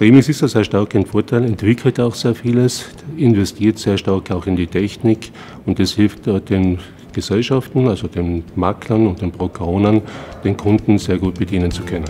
Remis ist da sehr stark ein Vorteil, entwickelt auch sehr vieles, investiert sehr stark auch in die Technik und das hilft äh, den Gesellschaften, also den Maklern und den Brokerern, den Kunden sehr gut bedienen zu können.